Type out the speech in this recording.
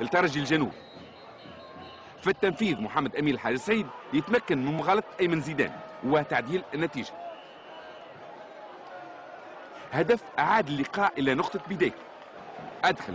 الترجي الجنوب. في التنفيذ محمد امين الحارس السيد يتمكن من مغالطة أيمن زيدان وتعديل النتيجة. هدف أعاد اللقاء إلى نقطة بدايته أدخل.